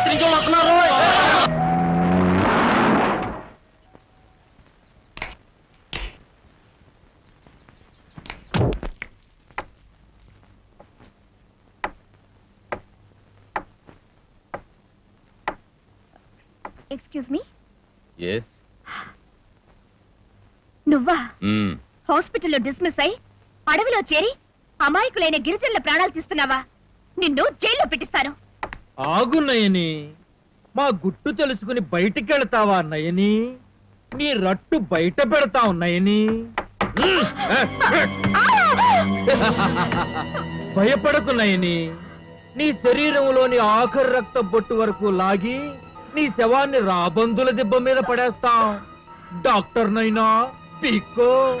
రాత్రి నుంచి వస్తున్నారు ఎక్స్క్యూజ్ మీ ఎస్ నువ్వా హాస్పిటల్లో డిస్మిస్ అయి అడవిలో చేరి అమాయకులైన గిరిజనుల ప్రాణాలు తీస్తున్నావా? నిన్ను జైల్లో పెట్టిస్తాను. ఆగు నయని. మా గుట్టు తెలుసుకుని బయటికెళ్తావా నయని? నీ రట్టు బయట పెడతావు నయని. భయపడకు నయని. నీ శరీరంలోని ఆఖరి రక్త బొట్టు వరకు లాగి నీ శవాన్ని రాబందుల దిబ్బ మీద పడేస్తాం. డాక్టర్ నైనా పీక్కో.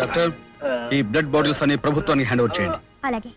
డాక్టర్ ఈ బ్లడ్ బాటిల్స్ అనే ప్రభుత్వానికి హ్యాండ్ ఓవర్ చేయండి. అలాగే.